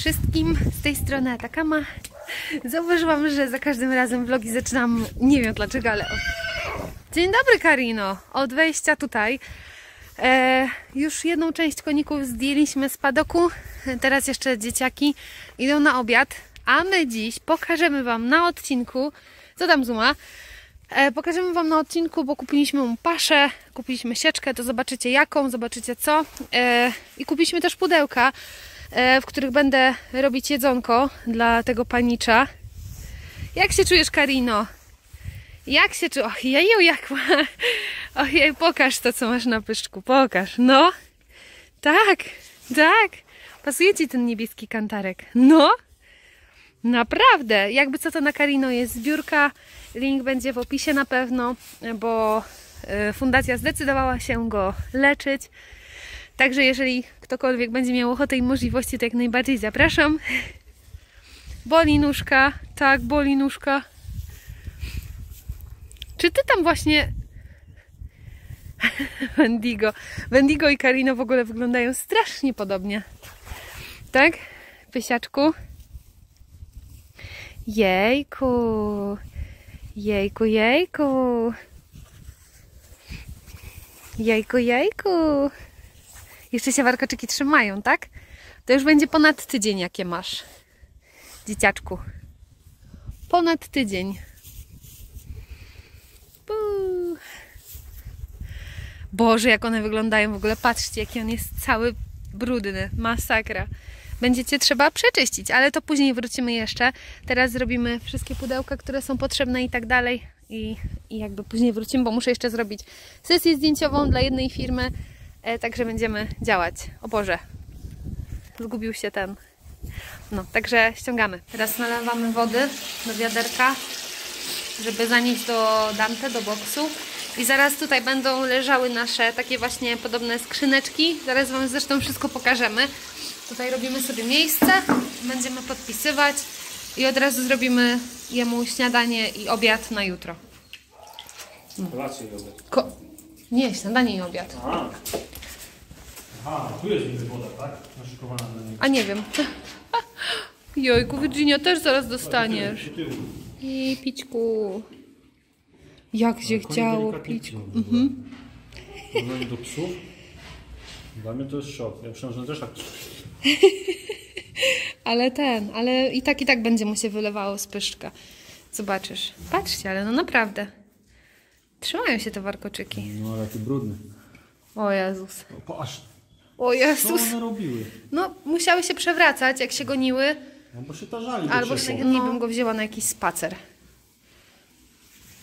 wszystkim, z tej strony Atakama. Zauważyłam, że za każdym razem vlogi zaczynam, nie wiem dlaczego, ale... Dzień dobry Karino! Od wejścia tutaj e, już jedną część koników zdjęliśmy z padoku, teraz jeszcze dzieciaki idą na obiad, a my dziś pokażemy Wam na odcinku, co tam Zuma? E, pokażemy Wam na odcinku, bo kupiliśmy mu paszę, kupiliśmy sieczkę, to zobaczycie jaką, zobaczycie co e, i kupiliśmy też pudełka, w których będę robić jedzonko dla tego panicza. Jak się czujesz, Karino? Jak się czujesz? Ojeju, jak ma... Ojej, pokaż to, co masz na pyszczku, pokaż. No, tak, tak. Pasuje Ci ten niebieski kantarek. No, naprawdę. Jakby co to na Karino jest zbiórka. Link będzie w opisie na pewno, bo e, fundacja zdecydowała się go leczyć. Także jeżeli ktokolwiek będzie miał ochotę i możliwości, to jak najbardziej zapraszam. Boli nóżka, tak, boli nóżka. Czy ty tam właśnie... Wendigo. Wendigo i Karino w ogóle wyglądają strasznie podobnie. Tak? Pysiaczku? Jejku. Jejku, jejku. Jejku, jejku. Jeszcze się warkoczyki trzymają, tak? To już będzie ponad tydzień, jakie masz. Dzieciaczku. Ponad tydzień. Buu. Boże, jak one wyglądają w ogóle. Patrzcie, jaki on jest cały brudny. Masakra. Będziecie trzeba przeczyścić, ale to później wrócimy jeszcze. Teraz zrobimy wszystkie pudełka, które są potrzebne i tak dalej. I, i jakby później wrócimy, bo muszę jeszcze zrobić sesję zdjęciową dla jednej firmy. E, także będziemy działać. O Boże, zgubił się ten. No, także ściągamy. Teraz nalewamy wody do wiaderka, żeby zanieść do Dante, do boksu. I zaraz tutaj będą leżały nasze takie właśnie podobne skrzyneczki. Zaraz Wam zresztą wszystko pokażemy. Tutaj robimy sobie miejsce, będziemy podpisywać i od razu zrobimy jemu śniadanie i obiad na jutro. Kolację robię. Ko nie, śniadanie i obiad. Aha. Aha, tu jest niby woda, tak? Naszykowana na niego. A nie wiem. Jojku, Virginia też zaraz dostaniesz. Do tyłu. I pićku. Jak się chciało pićku. Porównaniu do psów. Dla mnie to jest szok. Ja myślałem, że one też tak... Ale ten, ale i tak i tak będzie mu się wylewało z pyszczka. Zobaczysz. Patrzcie, ale no naprawdę. Trzymają się te warkoczyki. No, ale jaki brudny. O Jezus. O, patrz, O co Jezus. one robiły? No, musiały się przewracać, jak się goniły. Albo się tarzali do Albo się, nie bym go wzięła na jakiś spacer.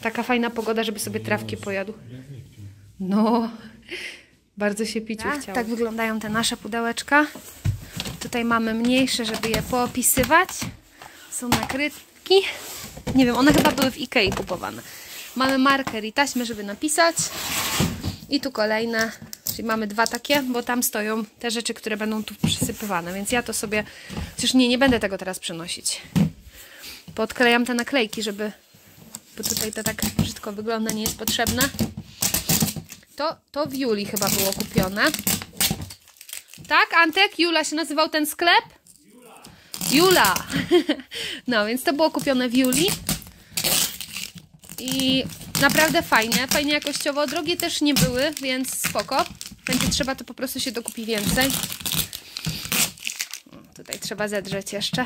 Taka fajna pogoda, żeby sobie trawki pojadł. No, bardzo się piciu chciało. Tak wyglądają te nasze pudełeczka. Tutaj mamy mniejsze, żeby je poopisywać. Są nakrytki. Nie wiem, one chyba były w Ikei kupowane. Mamy marker i taśmę, żeby napisać. I tu kolejne, czyli mamy dwa takie, bo tam stoją te rzeczy, które będą tu przysypywane, więc ja to sobie, chociaż nie, nie będę tego teraz przenosić. Podklejam te naklejki, żeby, bo tutaj to tak brzydko wygląda, nie jest potrzebne. To, to w Juli chyba było kupione. Tak, Antek? Jula się nazywał ten sklep? Jula! No, więc to było kupione w Juli. I naprawdę fajnie, fajnie jakościowo. Drogie też nie były, więc spoko. Będzie trzeba to po prostu się dokupi więcej. Tutaj trzeba zedrzeć jeszcze.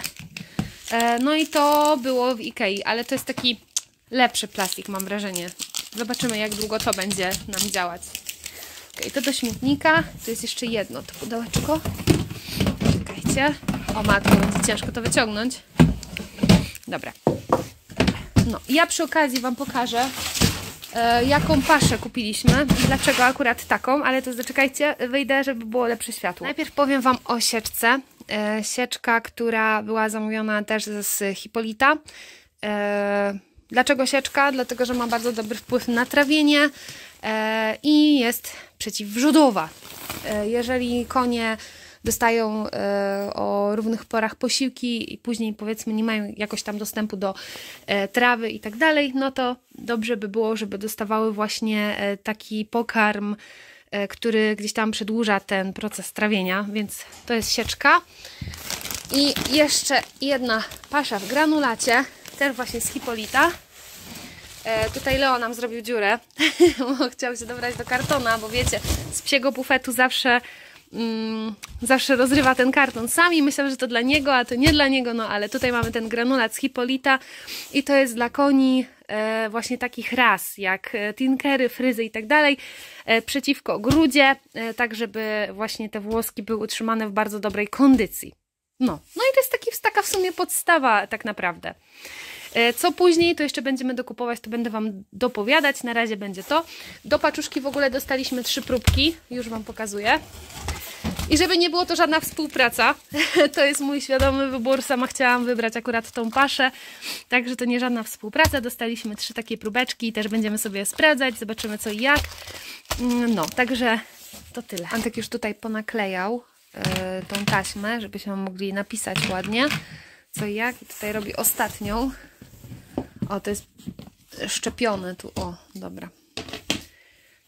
E, no i to było w Ikei, ale to jest taki lepszy plastik, mam wrażenie. Zobaczymy, jak długo to będzie nam działać. Ok, to do śmietnika. Tu jest jeszcze jedno to pudełeczko. Czekajcie. O matko, będzie ciężko to wyciągnąć. Dobra. No, ja przy okazji Wam pokażę, jaką paszę kupiliśmy i dlaczego akurat taką, ale to zaczekajcie, wyjdę, żeby było lepsze światło. Najpierw powiem Wam o sieczce. E, sieczka, która była zamówiona też z Hipolita. E, dlaczego sieczka? Dlatego, że ma bardzo dobry wpływ na trawienie e, i jest przeciwwrzodowa. E, jeżeli konie dostają e, o równych porach posiłki i później powiedzmy nie mają jakoś tam dostępu do e, trawy i tak dalej, no to dobrze by było, żeby dostawały właśnie e, taki pokarm, który gdzieś tam przedłuża ten proces trawienia, więc to jest sieczka. I jeszcze jedna pasza w granulacie, też właśnie z Hipolita. E, tutaj Leo nam zrobił dziurę, bo chciał się dobrać do kartona, bo wiecie, z psiego bufetu zawsze, mm, zawsze rozrywa ten karton sami. Myślał, że to dla niego, a to nie dla niego, no ale tutaj mamy ten granulat z Hipolita i to jest dla koni e, właśnie takich ras, jak e, tinkery, fryzy i tak dalej, e, przeciwko grudzie, e, tak żeby właśnie te włoski były utrzymane w bardzo dobrej kondycji. No, no i to jest taki, taka w sumie podstawa tak naprawdę. E, Co później, to jeszcze będziemy dokupować, to będę Wam dopowiadać. Na razie będzie to. Do paczuszki w ogóle dostaliśmy trzy próbki, już Wam pokazuję. I żeby nie było to żadna współpraca, to jest mój świadomy wybór. Sama chciałam wybrać akurat tą paszę, także to nie żadna współpraca. Dostaliśmy trzy takie próbeczki i też będziemy sobie sprawdzać, zobaczymy co i jak. Mm, No, także to tyle. Antek już tutaj ponaklejał e, tą taśmę, żebyśmy mogli napisać ładnie co i jak. I tutaj robi ostatnią. O, to jest szczepione tu. O, dobra.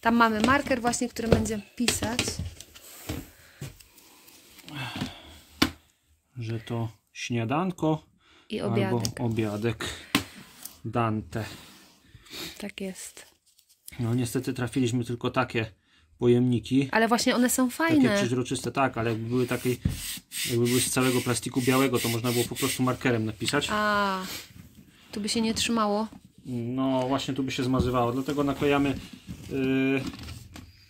Tam mamy marker właśnie, który będzie pisać. Że to śniadanko I albo obiadek. obiadek Dante. Tak jest. No niestety trafiliśmy tylko takie pojemniki. Ale właśnie one są Takie fajne. przeźroczyste, tak, ale jakby były takie, jakby były z całego plastiku białego, to można było po prostu markerem napisać. A, tu by się nie trzymało. No właśnie tu by się zmazywało, dlatego naklejamy yy,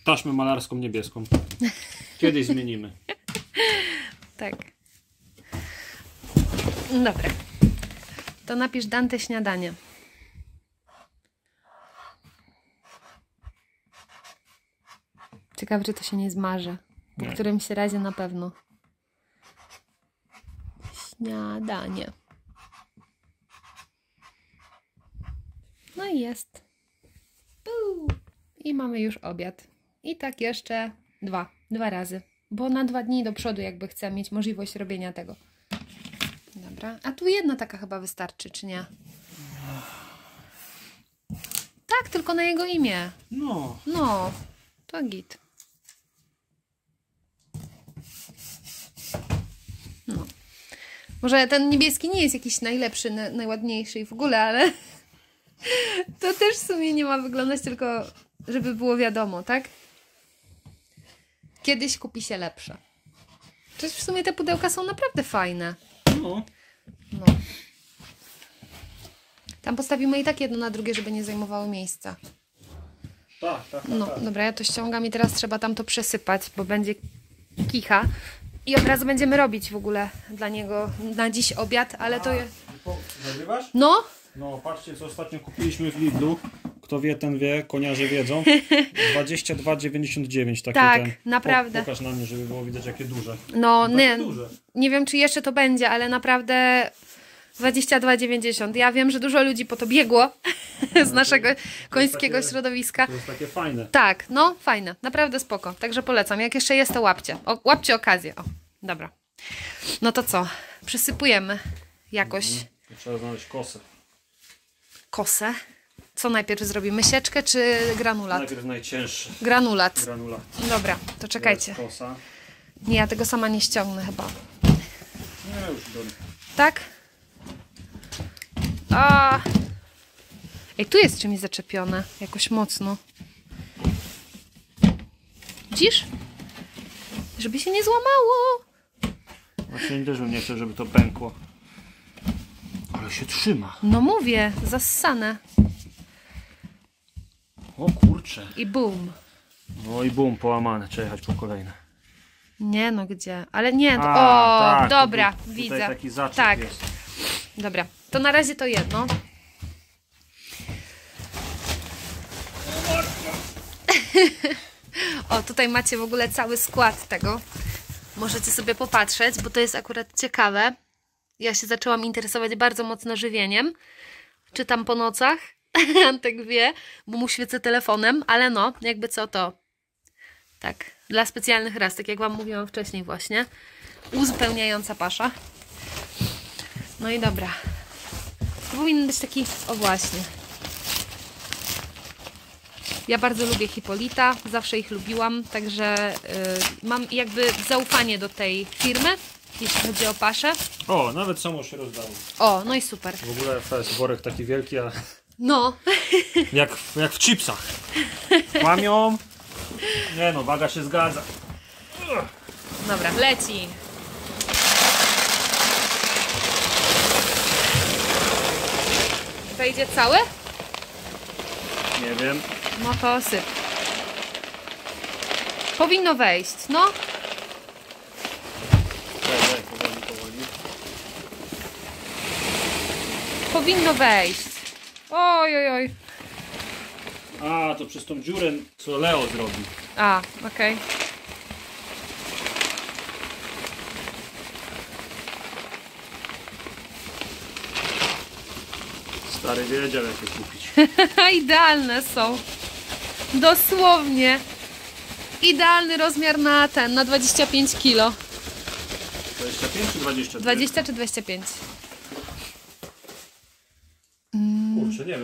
taśmę malarską niebieską. Kiedyś zmienimy. Tak. Dobra. To napisz Dante śniadanie. Ciekawe, czy to się nie zmarzy. Po Nie. którymś razie na pewno. Śniadanie. No i jest. Puu. I mamy już obiad. I tak jeszcze dwa. Dwa razy. Bo na dwa dni do przodu jakby chcę mieć możliwość robienia tego. A tu jedna taka chyba wystarczy, czy nie? Tak, tylko na jego imię. No, No, to git. No. Może ten niebieski nie jest jakiś najlepszy, na- najładniejszy i w ogóle, ale to też w sumie nie ma wyglądać tylko, żeby było wiadomo, tak? Kiedyś kupi się lepsze. Przecież w sumie te pudełka są naprawdę fajne. no. No. Tam postawimy i tak jedno na drugie, żeby nie zajmowało miejsca. Tak, tak, tak. No, tak. dobra, ja to ściągam i teraz trzeba tam to przesypać, bo będzie kicha. I od razu będziemy robić w ogóle dla niego na dziś obiad, ale to je... Po- Nagrywasz? No, No, patrzcie co ostatnio kupiliśmy w Lidlu. Kto wie, ten wie, koniarze wiedzą. 22,99 takie Tak, ten. naprawdę. Po, pokaż na mnie, żeby było widać jakie duże. no, nie, duże. nie wiem czy jeszcze to będzie, ale naprawdę 22,90. Ja wiem, że dużo ludzi po to biegło z naszego końskiego takie- środowiska. To jest takie fajne. Tak, no fajne, naprawdę spoko. Także polecam. Jak jeszcze jest, to łapcie. O, łapcie okazję. O, dobra. No to co? Przysypujemy jakoś To Trzeba znaleźć kosę. kosę. Co najpierw zrobimy? Sieczkę czy granulat? Najpierw najcięższe. Granulat. Granulat. Dobra, to czekajcie. Kosa. Nie, ja tego sama nie ściągnę chyba. Nie, już biorę. Tak? A. Ej, tu jest czymś zaczepione. Jakoś mocno. Widzisz? Żeby się nie złamało. Właśnie też nie chciał, żeby to pękło. Ale się trzyma. No mówię, zassane. O kurcze. I boom. No i bum, połamane. Trzeba jechać po kolejne. Nie no, gdzie? Ale nie, A, o, tak, dobra, tutaj, widzę. Taki zaczep tak, jest. dobra. To na razie to jedno. o, tutaj macie w ogóle cały skład tego. Możecie sobie popatrzeć, bo to jest akurat ciekawe. Ja się zaczęłam interesować bardzo mocno żywieniem. Czytam po nocach. Antek wie, bo mu świecę telefonem, ale no, jakby co to. Tak, dla specjalnych ras, tak jak Wam mówiłam wcześniej właśnie. Uzupełniająca pasza. No i dobra. To powinien być taki, o właśnie. Ja bardzo lubię Hipolita, zawsze ich lubiłam, także y, mam jakby zaufanie do tej firmy. jeśli chodzi o paszę. O, nawet samo się rozdało. O, no i super. W ogóle to jest worek taki wielki, a No, jak, jak w chipsach. Kłamią. Nie no, waga się zgadza. dobra, leci. Wejdzie całe? Nie wiem. No to syp. Powinno wejść, no. Powoli, powoli. Powinno wejść. Oj, oj, oj. A, to przez tą dziurę, co Leo zrobił. A, okej. Stary wiedział, jak je kupić. Idealne są. Dosłownie. Idealny rozmiar na ten, na 25 kilo. 25 czy 20? 20 czy 25?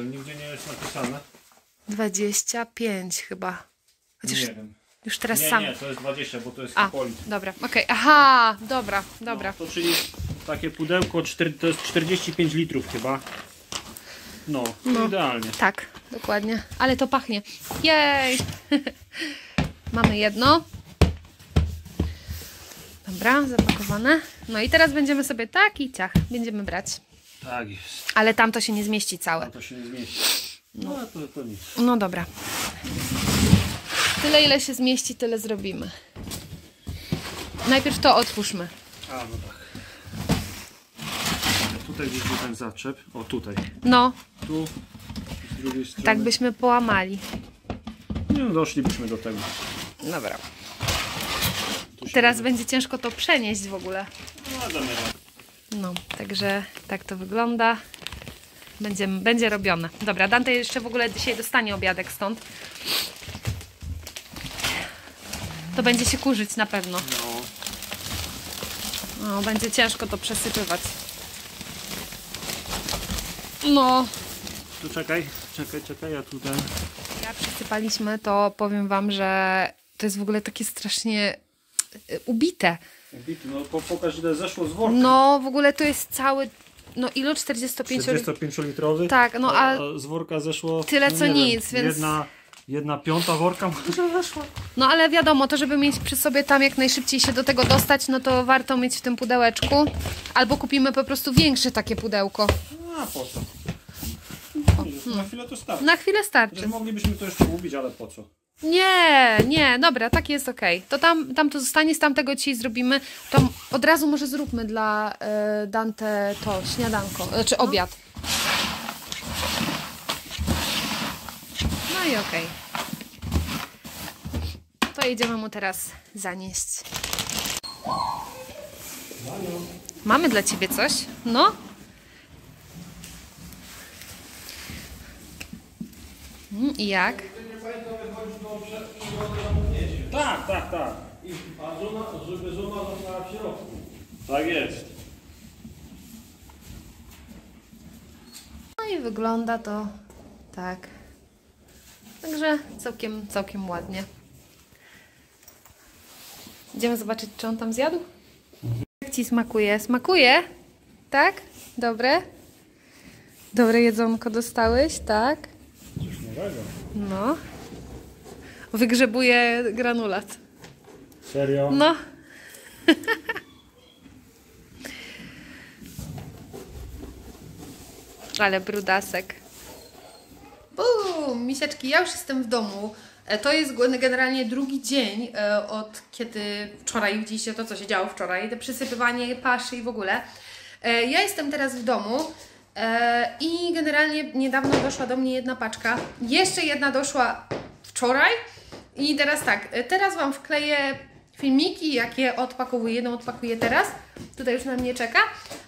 Kurczę, nie wiem, nigdzie nie jest napisane. 25 chyba. Chociaż Nie wiem. już teraz Nie, sam. nie, to jest 20, bo to jest A, hipolit. dobra, okej. Aha, dobra, dobra. No, to czyli takie pudełko, cztery- to jest 45 litrów chyba. No, to idealnie. Tak, dokładnie. Ale to pachnie. Jej! Mamy jedno. Dobra, zapakowane. No i teraz będziemy sobie taki ciach będziemy brać. Tak jest. Ale tam to się nie zmieści całe. No to się nie zmieści. No, to, to nic. No dobra. Tyle ile się zmieści, tyle zrobimy. Najpierw to otwórzmy. A, no tak. Tutaj gdzieś był ten zaczep. O, tutaj. No, Tu, z drugiej strony. tak byśmy połamali. Nie, no, doszlibyśmy do tego. Dobra. Teraz będzie ciężko to przenieść w ogóle. No, damy radę. No, także tak to wygląda. Będzie, będzie robione. Dobra, Dante jeszcze w ogóle dzisiaj dostanie obiadek stąd. To będzie się kurzyć na pewno. No. No, będzie ciężko to przesypywać. No, Tu czekaj, czekaj, czekaj, ja tutaj. jak przysypaliśmy, to powiem Wam, że to jest w ogóle takie strasznie y, ubite. No, po, pokaż ile zeszło z worka. No, w ogóle to jest cały, no ilo 45 45-litrowy. Tak, no, a, a- z worka zeszło. Tyle, no, co wiem, nic, więc- Jedna, jedna piąta worka może weszła. No ale wiadomo, to żeby mieć przy sobie tam jak najszybciej się do tego dostać, no to warto mieć w tym pudełeczku. Albo kupimy po prostu większe takie pudełko. A po co? Na chwilę to starczy. Na chwilę Że starczy. moglibyśmy to jeszcze ubić, ale po co? Nie, nie, dobra, tak jest okej. To tam, tam to zostanie, z tamtego dzisiaj zrobimy. To od razu może zróbmy dla e, Dante to śniadanko, znaczy obiad. No i okej. To jedziemy mu teraz zanieść. Mamy dla ciebie coś? No? Mm, I jak? Tak, tak, tak. A żona, żeby żona została w środku. Tak jest. No i wygląda to tak. Także całkiem, całkiem ładnie. Idziemy zobaczyć, czy on tam zjadł? Jak Ci smakuje? Smakuje? Tak? Dobre? Dobre jedzonko dostałeś, tak? Coś nowego. No. Wygrzebuje granulat. Serio? No. Ale brudasek. Bum, misiaczki, ja już jestem w domu. E, To jest generalnie drugi dzień e, od kiedy wczoraj widzieliście to, co się działo wczoraj, to przysypywanie paszy i w ogóle. E, Ja jestem teraz w domu i generalnie niedawno doszła do mnie jedna paczka. Jeszcze jedna doszła wczoraj i teraz tak, e, teraz Wam wkleję filmiki, jakie odpakowuję. Jedną odpakuję teraz, tutaj już na mnie czeka,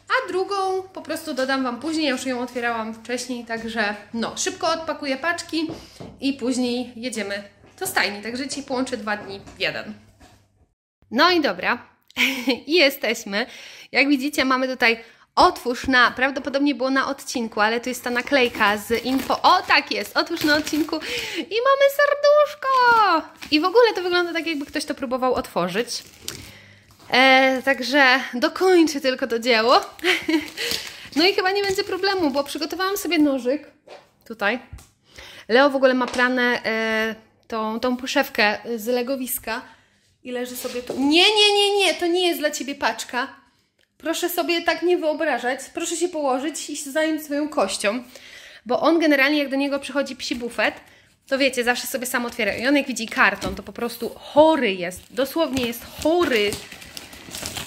a drugą po prostu dodam Wam później. Ja już ją otwierałam wcześniej, także no, szybko odpakuję paczki i później jedziemy do stajni. Także Ci połączę dwa dni w jeden. No i dobra, i jesteśmy. Jak widzicie, mamy tutaj otwórz na, prawdopodobnie było na odcinku, ale tu jest ta naklejka z info. O, tak jest, otwórz na odcinku i mamy serduszko! I w ogóle to wygląda tak, jakby ktoś to próbował otworzyć. E, także dokończę tylko to dzieło. No i chyba nie będzie problemu, bo przygotowałam sobie nożyk. Tutaj. Leo w ogóle ma pranę e, tą, tą poszewkę z legowiska i leży sobie tu. Nie, nie, nie, nie, to nie jest dla Ciebie paczka. Proszę sobie tak nie wyobrażać. Proszę się położyć i się zająć swoją kością. Bo on generalnie, jak do niego przychodzi psi bufet, to wiecie, zawsze sobie sam otwiera. I on jak widzi karton, to po prostu chory jest. Dosłownie jest chory.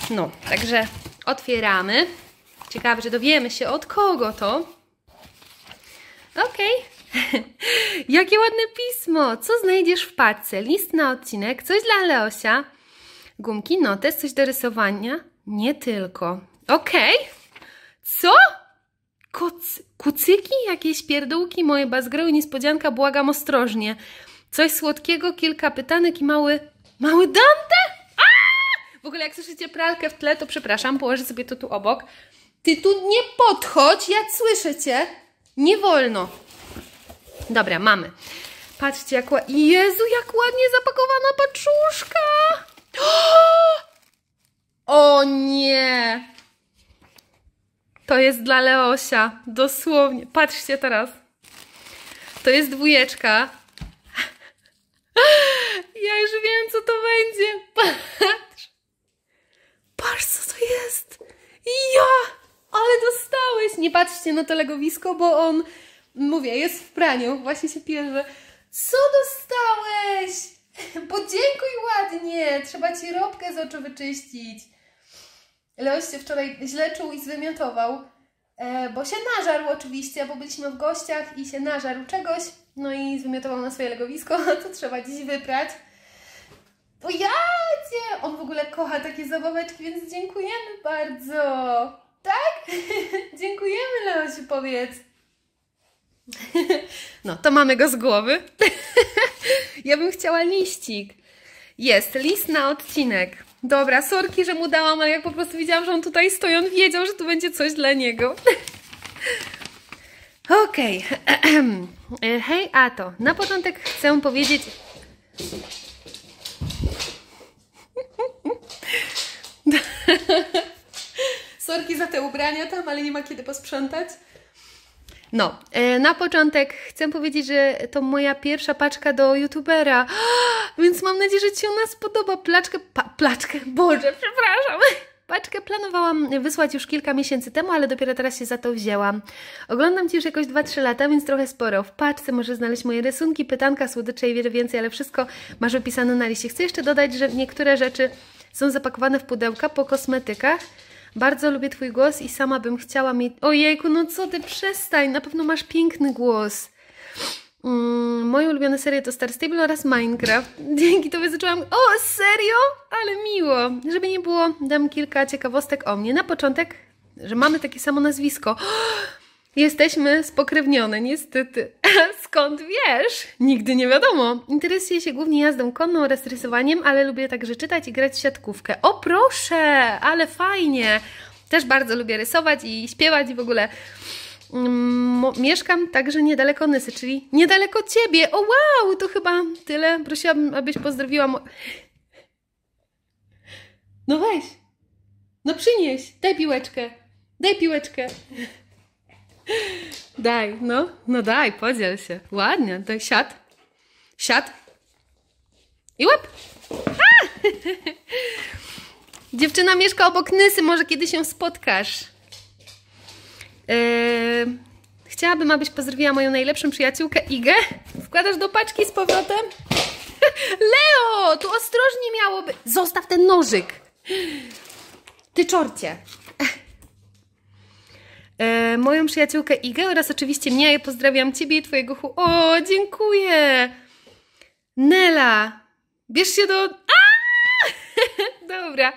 No, także otwieramy. Ciekawe, czy dowiemy się od kogo to. Okej. Jakie ładne pismo. Co znajdziesz w paczce? List na odcinek, coś dla Leosia, gumki, notes, coś do rysowania. Nie tylko. Okej. Co? Koc, kucyki? Jakieś pierdółki? Moje bazgroły, niespodzianka, błagam ostrożnie. Coś słodkiego, kilka pytanek i mały... Mały Dante? A! W ogóle jak słyszycie pralkę w tle, to przepraszam, położę sobie to tu obok. Ty tu nie podchodź, jak słyszę cię. Nie wolno. Dobra, mamy. Patrzcie, jak ładnie... Jezu, jak ładnie zapakowana paczuszka! O nie! To jest dla Leosia. Dosłownie. Patrzcie teraz. To jest dwójeczka. Ja już wiem, co to będzie. Patrz. Patrz, co to jest. Ja! Ale dostałeś. Nie patrzcie na to legowisko, bo on, mówię, jest w praniu. Właśnie się pierze. Co dostałeś? Podziękuj ładnie. Trzeba ci robkę z oczu wyczyścić. Leoś się wczoraj źle czuł i zwymiotował, e, bo się nażarł oczywiście, bo byliśmy w gościach i się nażarł czegoś, no i zwymiotował na swoje legowisko, co trzeba dziś wyprać. O jacie! On w ogóle kocha takie zabaweczki, więc dziękujemy bardzo. Tak? dziękujemy, Leosiu, powiedz. No, to mamy go z głowy. ja bym chciała liścik. Jest, list na odcinek. Dobra, sorki, że mu dałam, ale jak po prostu widziałam, że on tutaj stoi, on wiedział, że tu będzie coś dla niego. Okej. Okay. Hej, Ato. Na początek chcę powiedzieć... Sorki za te ubrania tam, ale nie ma kiedy posprzątać. No, e, na początek chcę powiedzieć, że to moja pierwsza paczka do youtubera, więc mam nadzieję, że Ci ona spodoba. Placzkę, pa, placzkę, Boże, przepraszam. Paczkę planowałam wysłać już kilka miesięcy temu, ale dopiero teraz się za to wzięłam. Oglądam Ci już jakoś 2-3 lata, więc trochę sporo. W paczce możesz znaleźć moje rysunki, pytanka, słodycze i wiele więcej, ale wszystko masz wypisane na liście. Chcę jeszcze dodać, że niektóre rzeczy są zapakowane w pudełka po kosmetykach, bardzo lubię Twój głos i sama bym chciała mieć... Ojejku, no co Ty, przestań, na pewno masz piękny głos. Mm, moje ulubione serie to Star Stable oraz Minecraft. Dzięki Tobie zaczęłam... O, serio? Ale miło. Żeby nie było, dam kilka ciekawostek o mnie. Na początek, że mamy takie samo nazwisko. Jesteśmy spokrewnione, niestety. Skąd wiesz? Nigdy nie wiadomo. Interesuję się głównie jazdą konną oraz rysowaniem, ale lubię także czytać i grać w siatkówkę. O proszę, ale fajnie. Też bardzo lubię rysować i śpiewać i w ogóle. Mm, mieszkam także niedaleko Nysy, czyli niedaleko Ciebie. O wow, to chyba tyle. Prosiłabym, abyś pozdrowiła... Mo... No weź. No przynieś. Daj piłeczkę. Daj piłeczkę. Daj, no, no daj, podziel się. Ładnie, daj, siad. Siad. I łap. Dziewczyna mieszka obok Nysy, może kiedy się spotkasz. Yy, chciałabym, abyś pozdrowiła moją najlepszą przyjaciółkę Igę. Wkładasz do paczki z powrotem? Leo, tu ostrożnie miałoby... Zostaw ten nożyk. Ty czorcie e, moją przyjaciółkę Igę oraz oczywiście mnie. Ja pozdrawiam Ciebie i Twojego hu... O, dziękuję! Nela! Bierz się do... Dobra.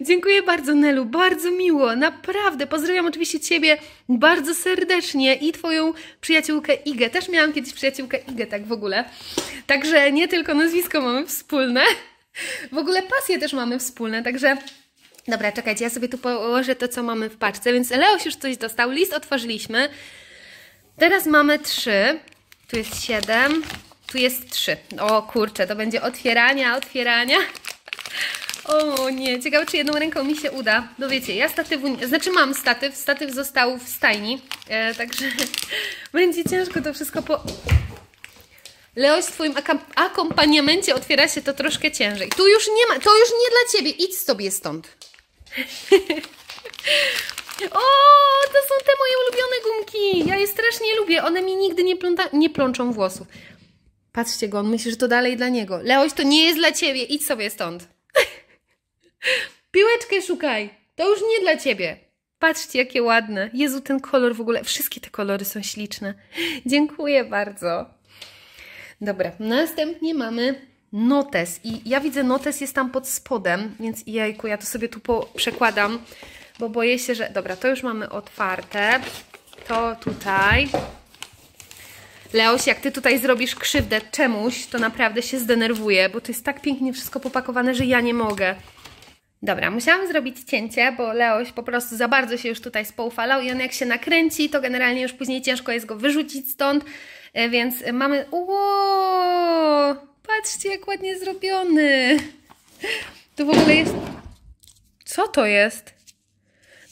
Dziękuję bardzo, Nelu. Bardzo miło. Naprawdę. Pozdrawiam oczywiście Ciebie bardzo serdecznie i Twoją przyjaciółkę Igę. Też miałam kiedyś przyjaciółkę Igę, tak w ogóle. Także nie tylko nazwisko mamy wspólne. W ogóle pasje też mamy wspólne, także Dobra, czekajcie, ja sobie tu położę to, co mamy w paczce, więc Leoś już coś dostał, list otworzyliśmy. Teraz mamy trzy, tu jest siedem, tu jest trzy. O kurczę, to będzie otwierania, otwierania. O nie, ciekawe czy jedną ręką mi się uda. No wiecie, ja statywu, znaczy mam statyw, statyw został w stajni, e, także będzie ciężko to wszystko po... Leoś, w Twoim akompaniamencie otwiera się to troszkę ciężej. Tu już nie ma, to już nie dla Ciebie, idź sobie stąd. o, to są te moje ulubione gumki. Ja je strasznie lubię, one mi nigdy nie, pląta- nie plączą włosów. Patrzcie go, on myśli, że to dalej dla niego. Leoś, to nie jest dla Ciebie, idź sobie stąd. Piłeczkę szukaj. To już nie dla ciebie. Patrzcie, jakie ładne. Jezu, ten kolor w ogóle. Wszystkie te kolory są śliczne. Dziękuję bardzo. Dobra, następnie mamy notes. I ja widzę, notes jest tam pod spodem, więc jajku, ja to sobie tu przekładam, bo boję się, że... Dobra, to już mamy otwarte. To tutaj. Leoś, jak ty tutaj zrobisz krzywdę czemuś, to naprawdę się zdenerwuję, bo to jest tak pięknie wszystko popakowane, że ja nie mogę. Dobra, musiałam zrobić cięcie, bo Leoś po prostu za bardzo się już tutaj spoufalał i on jak się nakręci, to generalnie już później ciężko jest go wyrzucić stąd, e, więc mamy... Ło! Patrzcie, jak ładnie zrobiony! Tu w ogóle jest... Co to jest?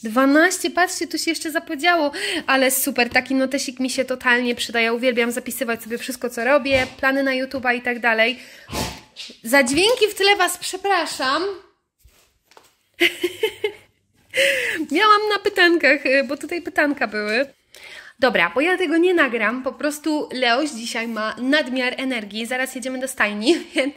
12, patrzcie, tu się jeszcze zapodziało, ale super, taki notesik mi się totalnie przyda. Ja uwielbiam zapisywać sobie wszystko, co robię, plany na YouTube'a i tak dalej. Za dźwięki w tle Was przepraszam. Miałam na pytankach, y, bo tutaj pytanka były. Dobra, bo ja tego nie nagram, po prostu Leoś dzisiaj ma nadmiar energii, zaraz jedziemy do stajni, więc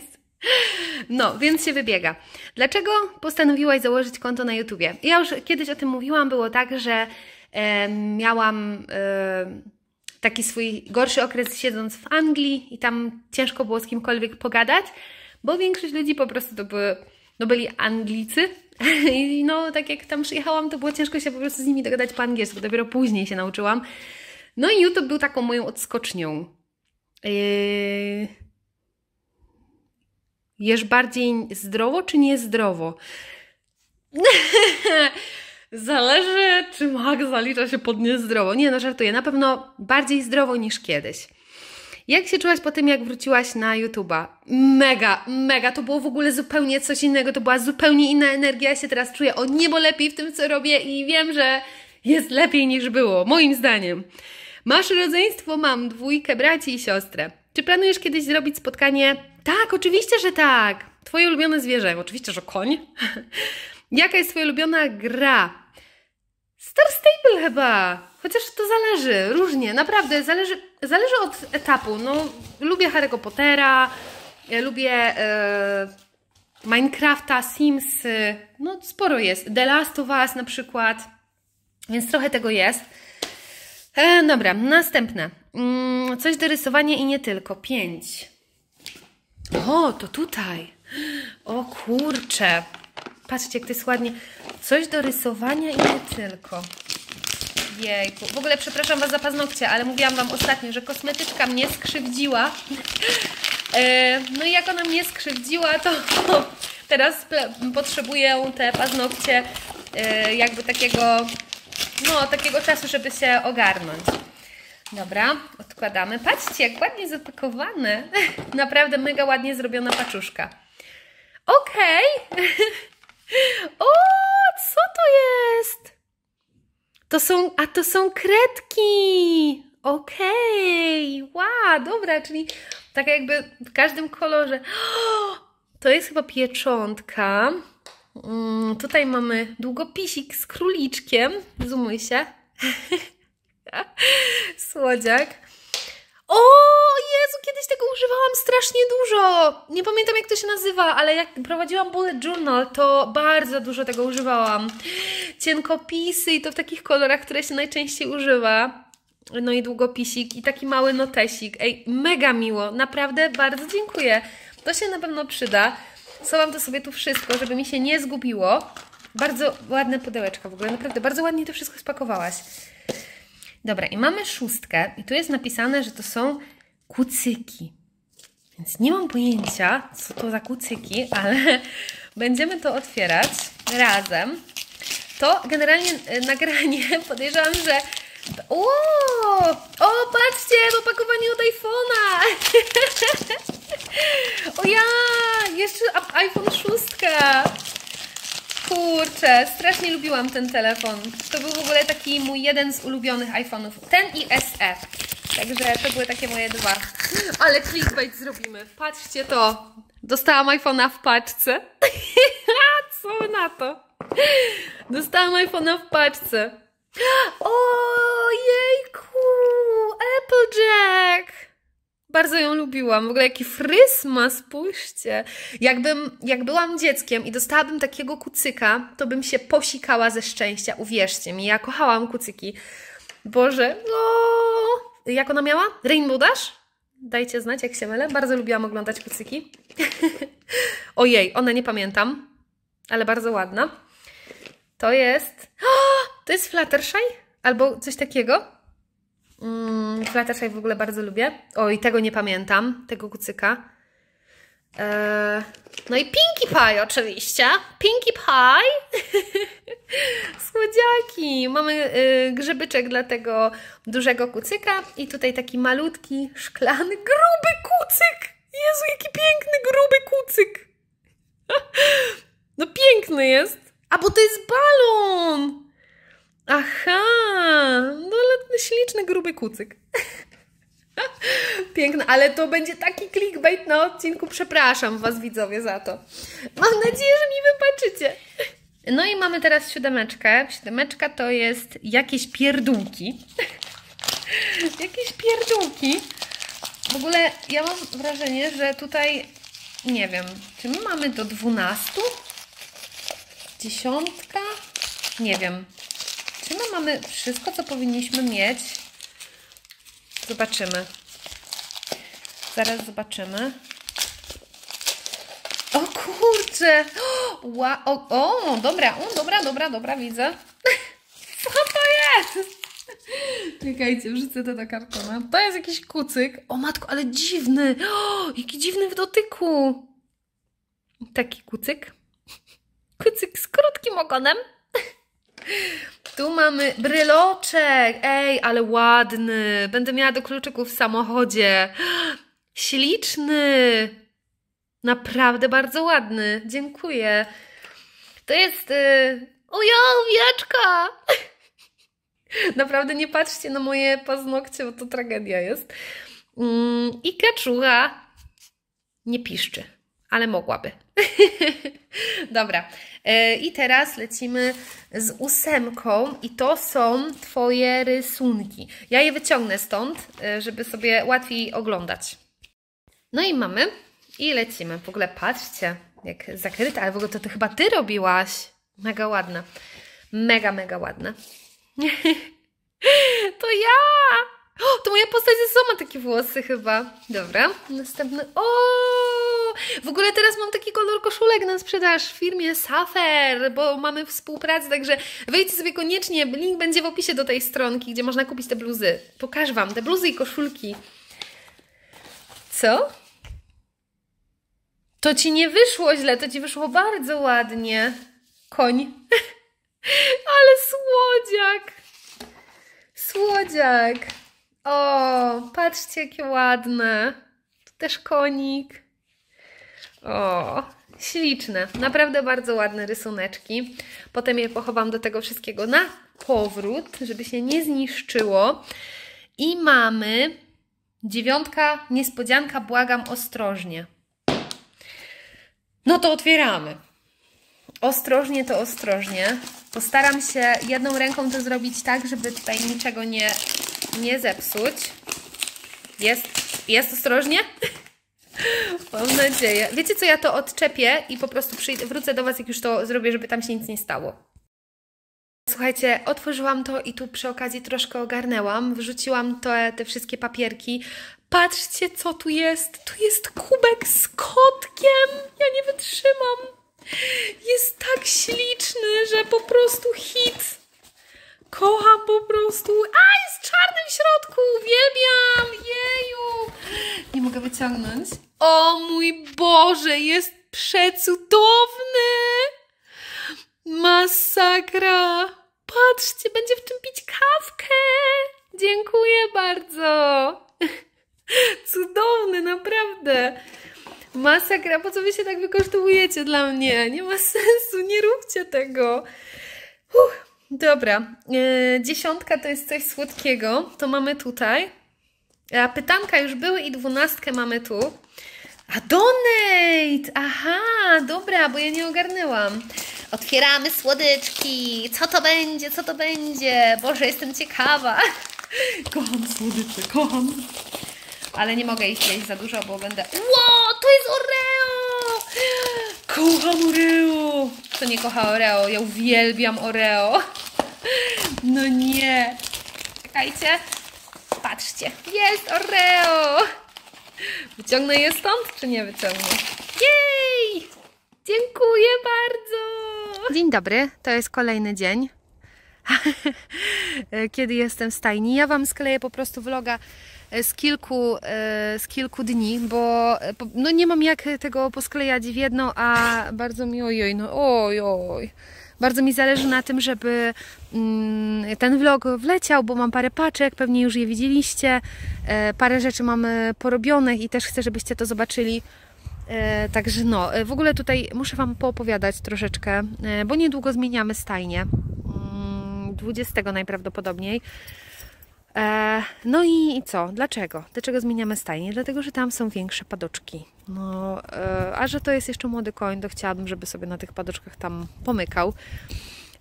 no, więc się wybiega. Dlaczego postanowiłaś założyć konto na YouTubie? Ja już kiedyś o tym mówiłam, było tak, że e, miałam e, taki swój gorszy okres siedząc w Anglii i tam ciężko było z kimkolwiek pogadać, bo większość ludzi po prostu to, były, no byli Anglicy i no tak jak tam przyjechałam, to było ciężko się po prostu z nimi dogadać po angielsku, dopiero później się nauczyłam. No i YouTube był taką moją odskocznią. Yy... Jesz bardziej zdrowo czy niezdrowo? Zależy, czy mak zalicza się pod niezdrowo. Nie, no żartuję. Na pewno bardziej zdrowo niż kiedyś. Jak się czułaś po tym, jak wróciłaś na YouTube'a? Mega, mega. To było w ogóle zupełnie coś innego. To była zupełnie inna energia. Ja się teraz czuję o niebo lepiej w tym, co robię i wiem, że jest lepiej niż było, moim zdaniem. Masz rodzeństwo? Mam dwójkę braci i siostrę. Czy planujesz kiedyś zrobić spotkanie? Tak, oczywiście, że tak. Twoje ulubione zwierzę? Oczywiście, że koń. Jaka jest twoja ulubiona gra? Star Stable chyba. Chociaż to zależy, różnie, naprawdę, zależy, zależy od etapu. No, lubię Harry'ego Pottera, ja lubię e, Minecrafta, Simsy, no sporo jest. The Last of Us na przykład, więc trochę tego jest. E, dobra, następne. Mm, coś do rysowania i nie tylko. Pięć. O, to tutaj. O kurcze. Patrzcie, jak to jest ładnie. Coś do rysowania i nie tylko. Jejku. W ogóle przepraszam Was za paznokcie, ale mówiłam Wam ostatnio, że kosmetyczka mnie skrzywdziła. E, no i jak ona mnie skrzywdziła, to teraz potrzebuję te paznokcie e, jakby takiego, no takiego czasu, żeby się ogarnąć. Dobra, odkładamy. Patrzcie, jak ładnie zapakowane. Naprawdę mega ładnie zrobiona paczuszka. Okej. O, co to jest? To są, a to są kredki. Okej, wow, dobra, czyli tak jakby w każdym kolorze. To jest chyba pieczątka. Mm, tutaj mamy długopisik z króliczkiem. Zumuj się. Słodziak. O Jezu, kiedyś tego używałam strasznie dużo. Nie pamiętam jak to się nazywa, ale jak prowadziłam bullet journal, to bardzo dużo tego używałam. Cienkopisy i to w takich kolorach, które się najczęściej używa. No i długopisik i taki mały notesik. Ej, mega miło. Naprawdę bardzo dziękuję. To się na pewno przyda. Schowam to sobie tu wszystko, żeby mi się nie zgubiło. Bardzo ładne pudełeczka w ogóle. Naprawdę bardzo ładnie to wszystko spakowałaś. Dobra, i mamy szóstkę, i tu jest napisane, że to są kucyki. Więc nie mam pojęcia, co to za kucyki, ale będziemy to otwierać razem. To generalnie e, nagranie podejrzewam, że O, o, patrzcie, w opakowaniu od iPhone'a. o ja, jeszcze iPhone 6. Kurczę, strasznie lubiłam ten telefon. To był w ogóle taki mój jeden z ulubionych iPhone'ów. Ten i SE. Także to były takie moje dwa. Ale clickbait zrobimy. Patrzcie to. Dostałam iPhone'a w paczce. Co na to? Dostałam iPhone'a w paczce. Ojejku! Applejack! Bardzo ją lubiłam. W ogóle jaki fryz ma, spójrzcie. Jakbym, jak byłam dzieckiem i dostałabym takiego kucyka, to bym się posikała ze szczęścia. Uwierzcie mi, ja kochałam kucyki. Boże, no... Jak ona miała? Rainbow Dash? Dajcie znać, jak się mylę. Bardzo lubiłam oglądać kucyki. Ojej, ona nie pamiętam, ale bardzo ładna. To jest... To jest Fluttershy? Albo coś takiego? Mm, Fluttershy w ogóle bardzo lubię. Oj, tego nie pamiętam, tego kucyka. Eee, no i Pinkie Pie oczywiście. Pinkie Pie. Słodziaki. Mamy y, grzebyczek dla tego dużego kucyka i tutaj taki malutki, szklany, gruby kucyk. Jezu, jaki piękny, gruby kucyk. No piękny jest. A bo to jest balon. Aha, no ale śliczny, gruby kucyk. Piękne, ale to będzie taki clickbait na odcinku. Przepraszam Was, widzowie, za to. Mam nadzieję, że mi wybaczycie. No i mamy teraz siódemeczkę. Siódemeczka to jest jakieś pierdółki. jakieś pierdółki. W ogóle ja mam wrażenie, że tutaj, nie wiem, czy my mamy do 12? Dziesiątka? Nie wiem. Czy my mamy wszystko, co powinniśmy mieć? Zobaczymy. Zaraz zobaczymy. O kurczę! Ła, o, o, dobra, o, dobra, dobra, dobra, widzę. Co to jest? Czekajcie, wrzucę to do kartona. To jest jakiś kucyk. O matko, ale dziwny. O, jaki dziwny w dotyku. Taki kucyk. Kucyk z krótkim ogonem. Tu mamy bryloczek. Ej, ale ładny. Będę miała do kluczyków w samochodzie. Śliczny. Naprawdę bardzo ładny. Dziękuję. To jest... Yy... O ja, owieczka! Naprawdę nie patrzcie na moje paznokcie, bo to tragedia jest. Mm, I kaczucha nie piszczy, ale mogłaby. Dobra. E, I teraz lecimy z ósemką i to są Twoje rysunki. Ja je wyciągnę stąd, e, żeby sobie łatwiej oglądać. No i mamy i lecimy. W ogóle patrzcie, jak zakryte, ale w ogóle to Ty chyba Ty robiłaś. Mega ładne. Mega, mega ładne. to ja! O, to moja postać ze ma takie włosy chyba. Dobra, następny. O! W ogóle teraz mam taki kolor koszulek na sprzedaż w firmie Safer, bo mamy współpracę, także wejdźcie sobie koniecznie. Link będzie w opisie do tej stronki, gdzie można kupić te bluzy. Pokażę Wam te bluzy i koszulki. Co? To Ci nie wyszło źle, to Ci wyszło bardzo ładnie. Koń. Ale słodziak. Słodziak. O, patrzcie jakie ładne. Tu też konik. O, śliczne. Naprawdę bardzo ładne rysuneczki. Potem je pochowam do tego wszystkiego na powrót, żeby się nie zniszczyło. I mamy dziewiątka, niespodzianka, błagam ostrożnie. No to otwieramy. Ostrożnie to ostrożnie. Postaram się jedną ręką to zrobić tak, żeby tutaj niczego nie, nie zepsuć. Jest, jest ostrożnie? Mam nadzieję. Wiecie co, ja to odczepię i po prostu przyjdę, wrócę do Was, jak już to zrobię, żeby tam się nic nie stało. Słuchajcie, otworzyłam to i tu przy okazji troszkę ogarnęłam. Wrzuciłam te, te wszystkie papierki. Patrzcie, co tu jest. Tu jest kubek z kotkiem. Ja nie wytrzymam. Jest tak śliczny, że po prostu hit. Kocham po prostu. A, jest czarny w środku. Uwielbiam. Jeju. Nie mogę wyciągnąć. O mój Boże, jest przecudowny. Masakra. Patrzcie, będzie w czym pić kawkę. dziękuję bardzo. Cudowny, naprawdę. Masakra, po co wy się tak wykosztowujecie dla mnie? Nie ma sensu, nie róbcie tego. Uff, dobra, e, dziesiątka to jest coś słodkiego, to mamy tutaj. A pytanka już były i dwunastkę mamy tu. A donate! Aha, dobra, bo ja nie ogarnęłam. Otwieramy słodyczki. Co to będzie? Co to będzie? Boże, jestem ciekawa. Kocham słodycze, kocham. Ale nie mogę ich jeść za dużo, bo będę... Ło, to jest Oreo! Kocham Oreo! Kto nie kocha Oreo? Ja uwielbiam Oreo. No nie. Czekajcie. Patrzcie, jest Oreo! Wyciągnę je stąd, czy nie wyciągnę? Jej! Dziękuję bardzo! Dzień dobry, to jest kolejny dzień. Kiedy jestem w stajni. Ja Wam skleję po prostu vloga z kilku, e, z kilku dni, bo e, no nie mam jak tego posklejać w jedno, a bardzo mi ojoj, no oj, oj. Bardzo mi zależy na tym, żeby mm, ten vlog wleciał, bo mam parę paczek, pewnie już je widzieliście. E, parę rzeczy mamy porobionych i też chcę, żebyście to zobaczyli. Także no, w ogóle tutaj muszę Wam poopowiadać troszeczkę, bo niedługo zmieniamy stajnię. 20 mm, najprawdopodobniej. E, no i, co? Dlaczego? Dlaczego zmieniamy stajnię? Dlatego, że tam są większe padoczki. No, e, a że to jest jeszcze młody koń, to chciałabym, żeby sobie na tych padoczkach tam pomykał.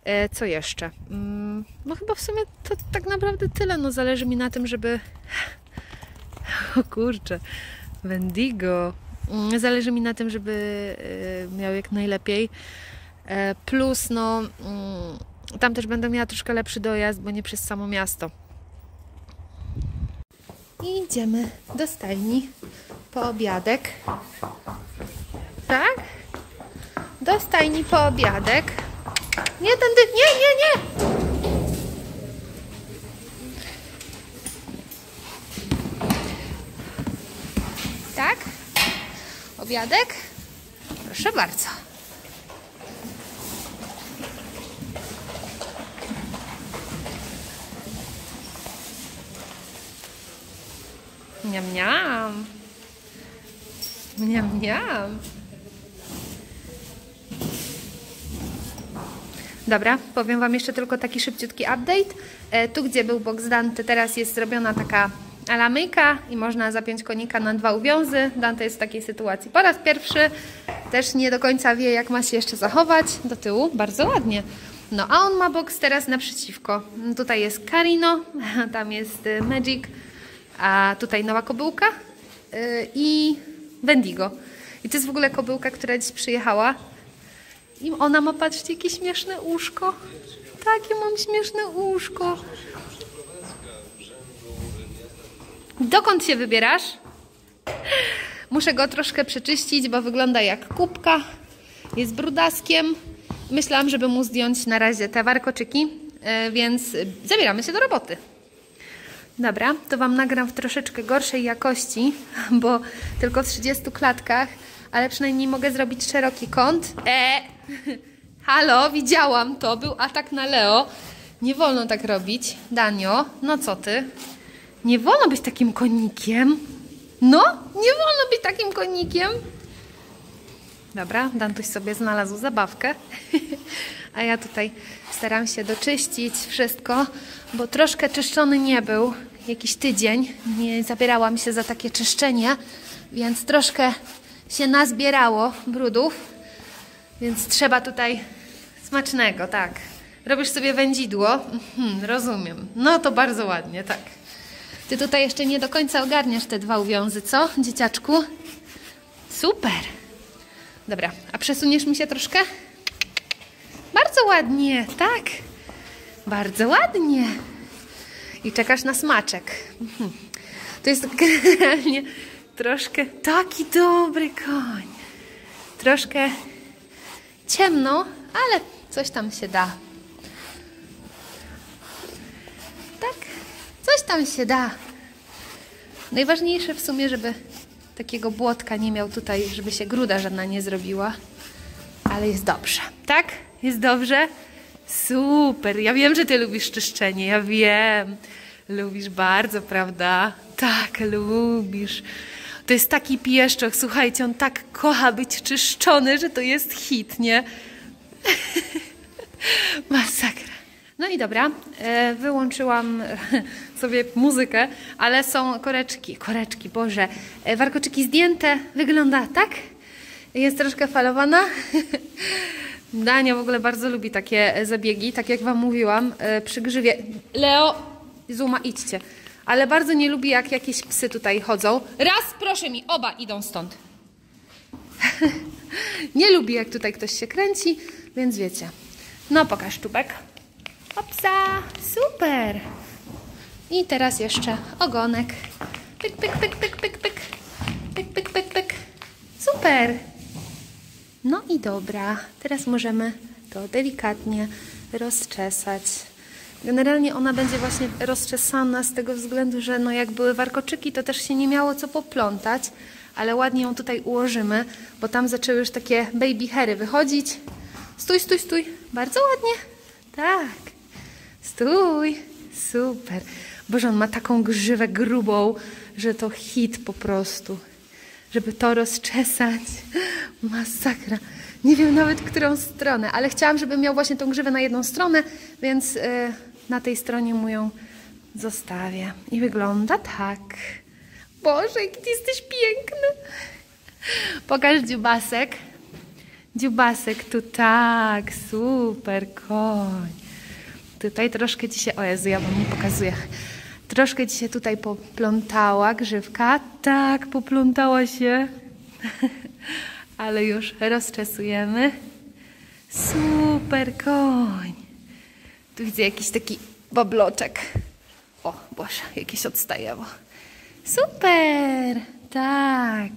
E, co jeszcze? Mm, no chyba w sumie to tak naprawdę tyle. No zależy mi na tym, żeby... O kurczę, Wendigo. Mm, zależy mi na tym, żeby miał jak najlepiej. Plus, no, mm, tam też będę miała troszkę lepszy dojazd, bo nie przez samo miasto i idziemy do stajni po obiadek. Tak? Do stajni po obiadek. Nie, tędy, nie, nie, nie! Tak? Obiadek? Proszę bardzo. Miam, miam. Miam, miam. Dobra, powiem Wam jeszcze tylko taki szybciutki update. E, tu, gdzie był box Dante, teraz jest zrobiona taka alamyjka i można zapiąć konika na dwa uwiązy. Dante jest w takiej sytuacji po raz pierwszy. Też nie do końca wie, jak ma się jeszcze zachować. Do tyłu, bardzo ładnie. No, a on ma box teraz naprzeciwko. Tutaj jest Carino, tam jest e, Magic, a tutaj nowa kobyłka yy, i Wendigo. I to jest w ogóle kobyłka, która dziś przyjechała. I ona ma, patrzcie, jakie śmieszne uszko. Takie mam śmieszne uszko. Dokąd się wybierasz? Muszę go troszkę przeczyścić, bo wygląda jak kubka. Jest brudaskiem. Myślałam, żeby mu zdjąć na razie te warkoczyki, yy, więc zabieramy się do roboty. Dobra, to Wam nagram w troszeczkę gorszej jakości, bo tylko w 30 klatkach, ale przynajmniej mogę zrobić szeroki kąt. E, halo, widziałam to, był atak na Leo. Nie wolno tak robić. Danio, no co ty? Nie wolno być takim konikiem. No, nie wolno być takim konikiem. Dobra, Dantuś sobie znalazł zabawkę. A ja tutaj staram się doczyścić wszystko, bo troszkę czyszczony nie był jakiś tydzień. Nie zabierałam się za takie czyszczenie, więc troszkę się nazbierało brudów. Więc trzeba tutaj smacznego, tak. Robisz sobie wędzidło? Mhm, rozumiem. No to bardzo ładnie, tak. Ty tutaj jeszcze nie do końca ogarniasz te dwa uwiązy, co, dzieciaczku? Super. Dobra, a przesuniesz mi się troszkę? Bardzo ładnie, tak. Bardzo ładnie. I czekasz na smaczek. Mhm. To jest generalnie troszkę taki dobry koń. Troszkę ciemno, ale coś tam się da. Tak, coś tam się da. Najważniejsze w sumie, żeby takiego błotka nie miał tutaj, żeby się gruda żadna nie zrobiła. Ale jest dobrze, tak? Jest dobrze? Super. Ja wiem, że ty lubisz czyszczenie, ja wiem. Lubisz bardzo, prawda? Tak, lubisz. To jest taki pieszczoch, słuchajcie, on tak kocha być czyszczony, że to jest hit, nie? Masakra. No i dobra, e, wyłączyłam sobie muzykę, ale są koreczki, koreczki, Boże, e, warkoczyki zdjęte, wygląda tak? Jest troszkę falowana. Dania w ogóle bardzo lubi takie zabiegi, tak jak Wam mówiłam, e, przy grzywie. Leo, Zuma, idźcie. Ale bardzo nie lubi, jak jakieś psy tutaj chodzą. Raz, proszę mi, oba idą stąd. nie lubi, jak tutaj ktoś się kręci, więc wiecie. No, pokaż czubek. Opsa, super. I teraz jeszcze ogonek. Pyk, pyk, pyk, pyk, pyk, pyk. Pyk, pyk, pyk, pyk. Super. No i dobra, teraz możemy to delikatnie rozczesać. Generalnie ona będzie właśnie rozczesana z tego względu, że no jak były warkoczyki, to też się nie miało co poplątać, ale ładnie ją tutaj ułożymy, bo tam zaczęły już takie baby hairy wychodzić. Stój, stój, stój. Bardzo ładnie. Tak. Stój. Super. Boże, on ma taką grzywę grubą, że to hit po prostu. Żeby to rozczesać. Masakra. Nie wiem nawet, którą stronę, ale chciałam, żeby miał właśnie tą grzywę na jedną stronę, więc... Yy, na tej stronie mu ją zostawię. I wygląda tak. Boże, jaki ty jesteś piękny. Pokaż dziubasek. Dziubasek tu tak, super, koń. Tutaj troszkę ci się, o Jezu, ja wam nie pokazuję. Troszkę ci się tutaj poplątała grzywka. Tak, poplątała się. Ale już rozczesujemy. Super koń. Tu widzę jakiś taki babloczek. O, Boże, jakieś odstajewo. Super! Tak,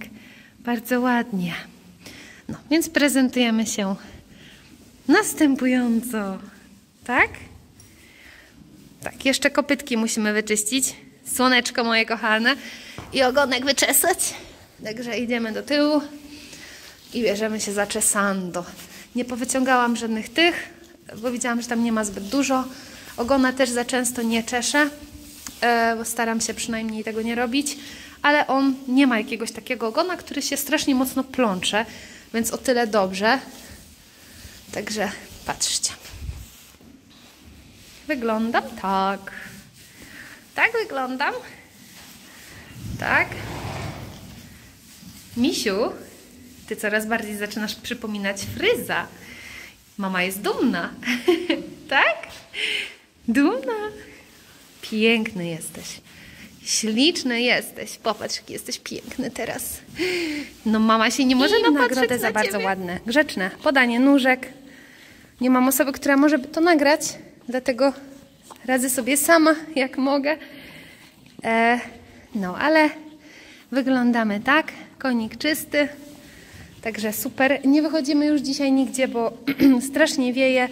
bardzo ładnie. No, więc prezentujemy się następująco. Tak? Tak, jeszcze kopytki musimy wyczyścić. Słoneczko moje kochane. I ogonek wyczesać. Także idziemy do tyłu i bierzemy się za czesando. Nie powyciągałam żadnych tych, bo widziałam, że tam nie ma zbyt dużo. Ogona też za często nie czeszę, e, bo staram się przynajmniej tego nie robić, ale on nie ma jakiegoś takiego ogona, który się strasznie mocno plącze, więc o tyle dobrze. Także patrzcie. Wyglądam tak. Tak wyglądam. Tak. Misiu, ty coraz bardziej zaczynasz przypominać fryza. Mama jest dumna. tak? Dumna. Piękny jesteś. Śliczny jesteś. Popatrz, jaki jesteś piękny teraz. No mama się nie może I nagrodę za bardzo ładne. Grzeczne. Podanie nóżek. Nie mam osoby, która może to nagrać, dlatego radzę sobie sama, jak mogę. E, no, ale wyglądamy tak. Konik czysty. Także super. Nie wychodzimy już dzisiaj nigdzie, bo strasznie wieje.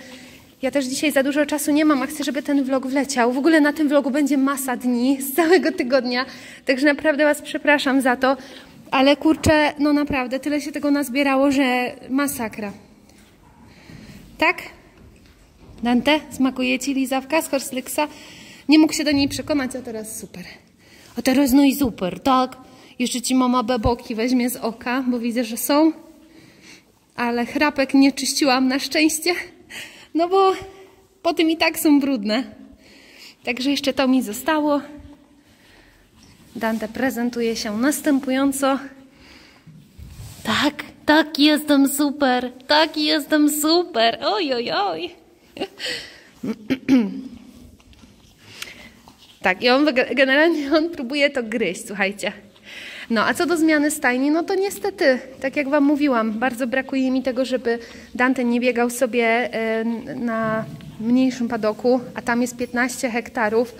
Ja też dzisiaj za dużo czasu nie mam, a chcę, żeby ten vlog wleciał. W ogóle na tym vlogu będzie masa dni z całego tygodnia, także naprawdę Was przepraszam za to. Ale kurczę, no naprawdę, tyle się tego nazbierało, że masakra. Tak? Dante, smakuje Ci lizawka z Horslixa? Nie mógł się do niej przekonać, a teraz super. A teraz no i super, tak? Jeszcze Ci mama beboki weźmie z oka, bo widzę, że są. Ale chrapek nie czyściłam na szczęście, no bo po tym i tak są brudne. Także jeszcze to mi zostało. Dante prezentuje się następująco. Tak, tak, jestem super. Tak, jestem super. Oj, oj, oj. Tak, i on generalnie on próbuje to gryźć, słuchajcie. No a co do zmiany stajni, no to niestety, tak jak Wam mówiłam, bardzo brakuje mi tego, żeby Dante nie biegał sobie e, na mniejszym padoku, a tam jest 15 hektarów,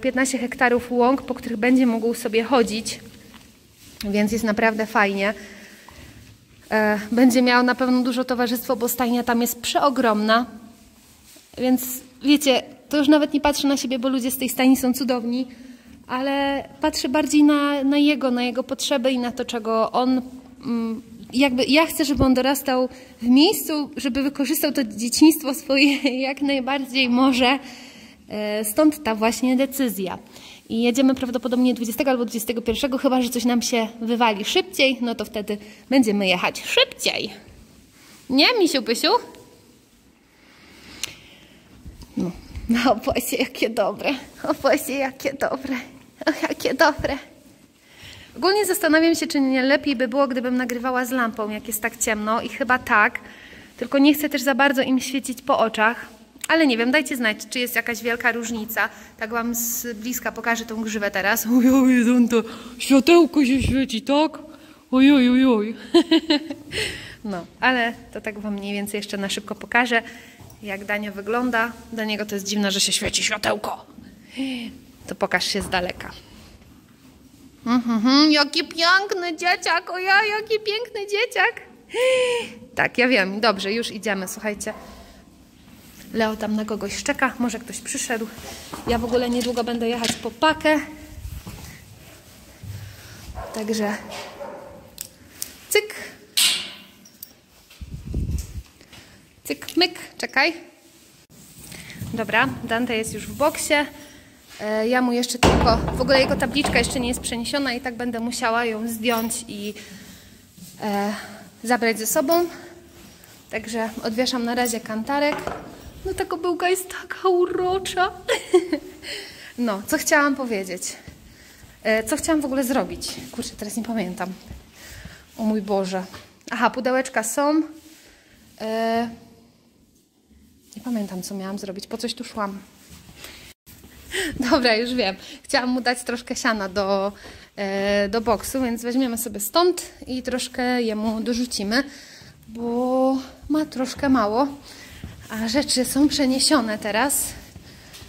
15 e, hektarów łąk, po których będzie mógł sobie chodzić, więc jest naprawdę fajnie. E, będzie miał na pewno dużo towarzystwo, bo stajnia tam jest przeogromna, więc wiecie, to już nawet nie patrzę na siebie, bo ludzie z tej stajni są cudowni, ale patrzę bardziej na, na jego, na jego potrzeby i na to, czego on mm, jakby ja chcę, żeby on dorastał w miejscu, żeby wykorzystał to dzieciństwo swoje jak najbardziej może E, Stąd ta właśnie decyzja. I jedziemy prawdopodobnie 20 albo 21, chyba że coś nam się wywali szybciej, no to wtedy będziemy jechać szybciej. Nie, misiu pysiu? No, Boże, jakie dobre. O Boże, jakie dobre. O, jakie dobre. Ogólnie zastanawiam się, czy nie lepiej by było, gdybym nagrywała z lampą, jak jest tak ciemno i chyba tak. Tylko nie chcę też za bardzo im świecić po oczach. Ale nie wiem, dajcie znać, czy jest jakaś wielka różnica. Tak wam z bliska pokażę tą grzywę teraz. Ojoj, on to światełko się świeci, tak? Ojoj, ojoj. No, ale to tak wam mniej więcej jeszcze na szybko pokażę, jak Dania wygląda. Dla niego to jest dziwne, że się świeci światełko. To pokaż się z daleka. Mhm, jaki piękny dzieciak, ojej, jaki piękny dzieciak. Tak, ja wiem, dobrze, już idziemy, słuchajcie. Leo tam na kogoś szczeka, może ktoś przyszedł. Ja w ogóle niedługo będę jechać po pakę. Także cyk. Cyk, myk, czekaj. Dobra, Dante jest już w boksie. E, Ja mu jeszcze tylko, w ogóle jego tabliczka jeszcze nie jest przeniesiona i tak będę musiała ją zdjąć i e, zabrać ze sobą. Także odwieszam na razie kantarek. No ta kobyłka jest taka urocza. No, co chciałam powiedzieć? E, co chciałam w ogóle zrobić? Kurczę, teraz nie pamiętam. O mój Boże. Aha, pudełeczka są. E, nie pamiętam, co miałam zrobić. Po coś tu szłam. Dobra, już wiem. Chciałam mu dać troszkę siana do, e, do boksu, więc weźmiemy sobie stąd i troszkę jemu dorzucimy, bo ma troszkę mało, a rzeczy są przeniesione teraz,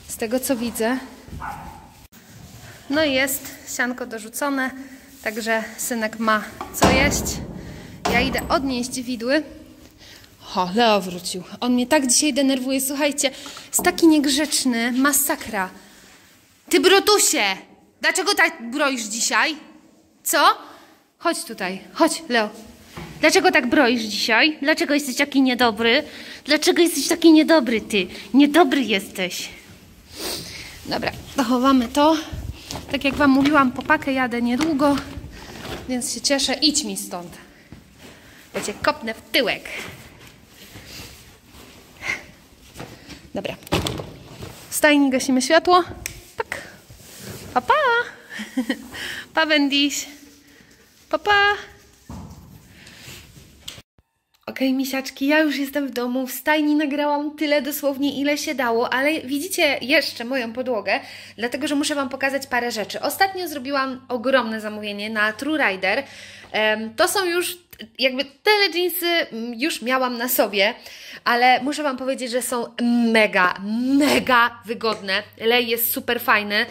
z tego co widzę. No i jest sianko dorzucone, także synek ma co jeść. Ja idę odnieść widły. O, Leo wrócił. On mnie tak dzisiaj denerwuje. Słuchajcie, jest taki niegrzeczny, masakra. Ty brotusie! Dlaczego tak broisz dzisiaj? Co? Chodź tutaj, chodź, Leo. Dlaczego tak broisz dzisiaj? Dlaczego jesteś taki niedobry? Dlaczego jesteś taki niedobry, ty? Niedobry jesteś. Dobra, dochowamy to. Tak jak wam mówiłam, po pakę jadę niedługo, więc się cieszę. Idź mi stąd. Bo cię kopnę w tyłek. Dobra. W stajni gasimy światło. Tak. Pa, pa. Pa, Wendyś. Pa, pa. Okej, misiaczki, ja już jestem w domu. W stajni nagrałam tyle dosłownie, ile się dało, ale widzicie jeszcze moją podłogę, dlatego że muszę Wam pokazać parę rzeczy. Ostatnio zrobiłam ogromne zamówienie na True Rider. To są już jakby tyle jeansy mm, już miałam na sobie, ale muszę Wam powiedzieć, że są mega, mega wygodne. Lej jest super fajny.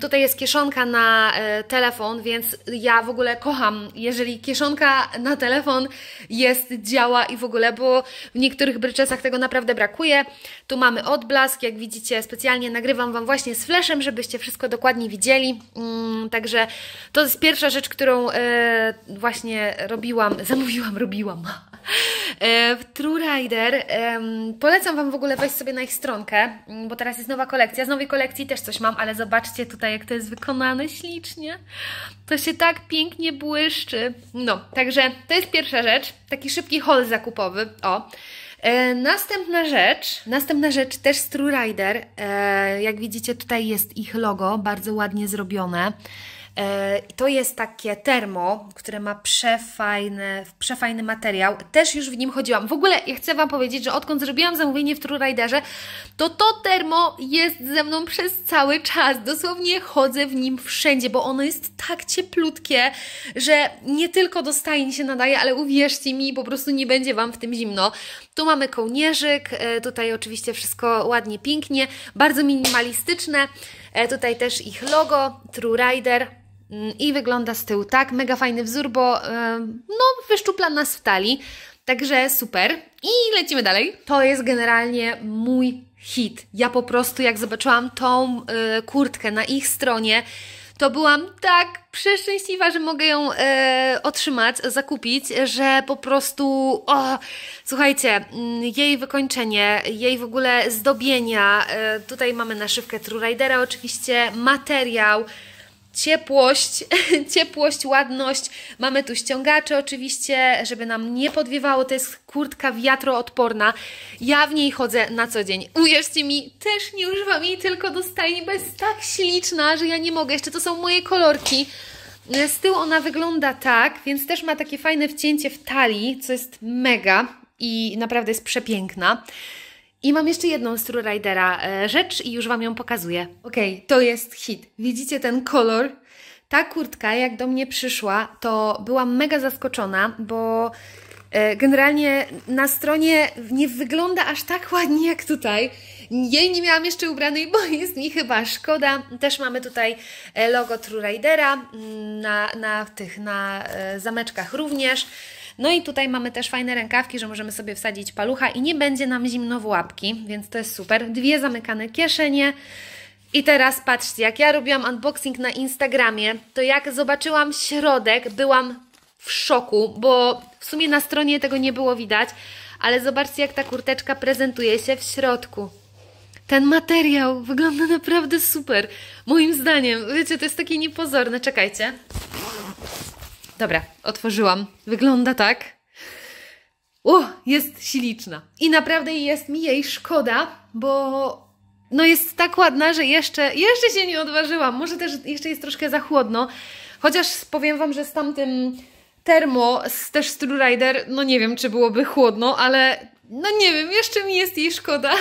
Tutaj jest kieszonka na e, telefon, więc ja w ogóle kocham, jeżeli kieszonka na telefon jest, działa i w ogóle, bo w niektórych bryczesach tego naprawdę brakuje. Tu mamy odblask, jak widzicie, specjalnie nagrywam Wam właśnie z flashem, żebyście wszystko dokładnie widzieli. Mm, także to jest pierwsza rzecz, którą e, właśnie robiłam, zamówiłam, robiłam. E, w True Rider polecam Wam w ogóle wejść sobie na ich stronkę, mm, bo teraz jest nowa kolekcja. Z nowej kolekcji też coś mam, ale zobaczcie tutaj, jak to jest wykonane ślicznie. To się tak pięknie błyszczy. No, także to jest pierwsza rzecz. Taki szybki haul zakupowy. O. E, następna rzecz, następna rzecz też z True Rider. E, jak widzicie, tutaj jest ich logo, bardzo ładnie zrobione. E, To jest takie termo, które ma przefajny, przefajny materiał. Też już w nim chodziłam. W ogóle ja chcę Wam powiedzieć, że odkąd zrobiłam zamówienie w True Riderze, to to termo jest ze mną przez cały czas. Dosłownie chodzę w nim wszędzie, bo ono jest tak cieplutkie, że nie tylko do stajni się nadaje, ale uwierzcie mi, po prostu nie będzie Wam w tym zimno. Tu mamy kołnierzyk, e, tutaj oczywiście wszystko ładnie, pięknie, bardzo minimalistyczne. E, Tutaj też ich logo, True Rider. Mm, I wygląda z tyłu tak, mega fajny wzór, bo no, wyszczupla nas w talii, także super. I lecimy dalej. To jest generalnie mój hit. Ja po prostu jak zobaczyłam tą y, kurtkę na ich stronie, to byłam tak przeszczęśliwa, że mogę ją e, otrzymać, zakupić, że po prostu, o, słuchajcie, mm, jej wykończenie, jej w ogóle zdobienia, e, tutaj mamy naszywkę True Ridera oczywiście, materiał, ciepłość, ciepłość, ładność. Mamy tu ściągacze oczywiście, żeby nam nie podwiewało. To jest kurtka wiatroodporna. Ja w niej chodzę na co dzień. Uwierzcie mi, też nie używam jej tylko do stajni, bo jest tak śliczna, że ja nie mogę. Jeszcze to są moje kolorki. Z tyłu ona wygląda tak, więc też ma takie fajne wcięcie w talii, co jest mega i naprawdę jest przepiękna. I mam jeszcze jedną z Ridera e, rzecz i już Wam ją pokazuję. Okej, okay, to jest hit. Widzicie ten kolor? Ta kurtka, jak do mnie przyszła, to byłam mega zaskoczona, bo e, generalnie na stronie nie wygląda aż tak ładnie jak tutaj. Jej nie miałam jeszcze ubranej, bo jest mi chyba szkoda. Też mamy tutaj e, logo True Ridera mm, na, na tych, na zameczkach również. No i tutaj mamy też fajne rękawki, że możemy sobie wsadzić palucha i nie będzie nam zimno w łapki, więc to jest super. Dwie zamykane kieszenie. I teraz patrzcie, jak ja robiłam unboxing na Instagramie, to jak zobaczyłam środek, byłam w szoku, bo w sumie na stronie tego nie było widać, ale zobaczcie jak ta kurteczka prezentuje się w środku. Ten materiał wygląda naprawdę super. Moim zdaniem, wiecie, to jest takie niepozorne. Czekajcie. Dobra, otworzyłam. Wygląda tak. O, jest śliczna. I naprawdę jest mi jej szkoda, bo no jest tak ładna, że jeszcze, jeszcze się nie odważyłam. Może też jeszcze jest troszkę za chłodno. Chociaż powiem Wam, że z tamtym termo, z też True Rider, no nie wiem, czy byłoby chłodno, ale no nie wiem, jeszcze mi jest jej szkoda.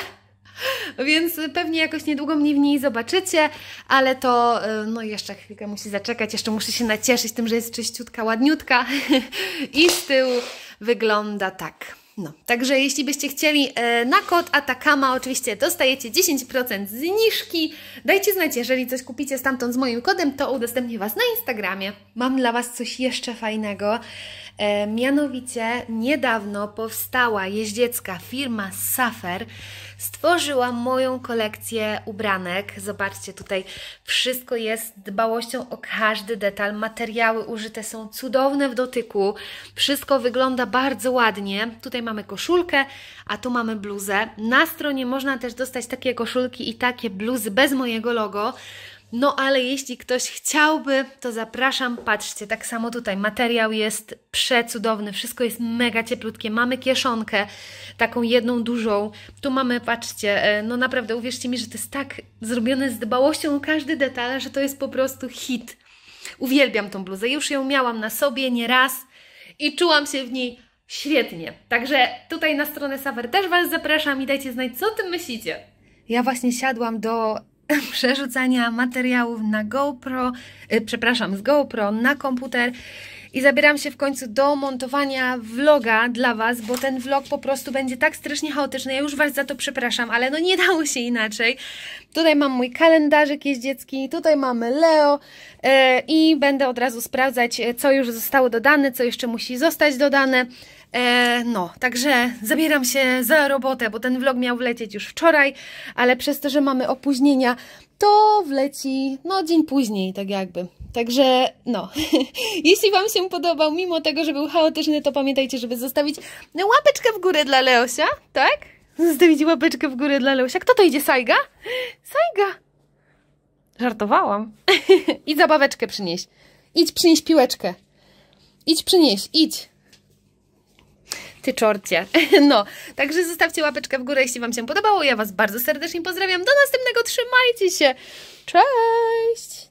Więc pewnie jakoś niedługo mnie w niej zobaczycie, ale to y, no jeszcze chwilkę musi zaczekać, jeszcze muszę się nacieszyć tym, że jest czyściutka, ładniutka i z tyłu wygląda tak. No, także jeśli byście chcieli e, na kod Atakama, oczywiście dostajecie 10% zniżki. Dajcie znać, jeżeli coś kupicie stamtąd z moim kodem, to udostępnię Was na Instagramie. Mam dla Was coś jeszcze fajnego. E, mianowicie niedawno powstała jeździecka firma Safer. Stworzyła moją kolekcję ubranek. Zobaczcie, tutaj wszystko jest dbałością o każdy detal. Materiały użyte są cudowne w dotyku. Wszystko wygląda bardzo ładnie. Tutaj mamy koszulkę, a tu mamy bluzę. Na stronie można też dostać takie koszulki i takie bluzy bez mojego logo. No ale jeśli ktoś chciałby, to zapraszam. Patrzcie, tak samo tutaj materiał jest przecudowny, wszystko jest mega cieplutkie. Mamy kieszonkę, taką jedną dużą. Tu mamy, patrzcie, e, no naprawdę uwierzcie mi, że to jest tak zrobione z dbałością o każdy detal, że to jest po prostu hit. Uwielbiam tą bluzę, już ją miałam na sobie nieraz i czułam się w niej świetnie. Także tutaj na stronę Saver też Was zapraszam i dajcie znać, co o tym myślicie. Ja właśnie siadłam do przerzucania materiałów na GoPro, yy, przepraszam, z GoPro na komputer i zabieram się w końcu do montowania vloga dla Was, bo ten vlog po prostu będzie tak strasznie chaotyczny. Ja już Was za to przepraszam, ale no nie dało się inaczej. Tutaj mam mój kalendarzyk jeździecki, tutaj mamy Leo yy, i będę od razu sprawdzać, co już zostało dodane, co jeszcze musi zostać dodane. E, no, także zabieram się za robotę, bo ten vlog miał wlecieć już wczoraj, ale przez to, że mamy opóźnienia, to wleci, no, dzień później, tak jakby. Także, no, jeśli Wam się podobał, mimo tego, że był chaotyczny, to pamiętajcie, żeby zostawić łapeczkę w górę dla Leosia, tak? Zostawić łapeczkę w górę dla Leosia. Kto to idzie, Sajga? Sajga! Żartowałam. I zabaweczkę przynieś. Idź przynieś piłeczkę. Idź przynieś, idź ty czorcie. No, także zostawcie łapeczkę w górę, jeśli Wam się podobało. Ja Was bardzo serdecznie pozdrawiam. Do następnego, trzymajcie się. Cześć!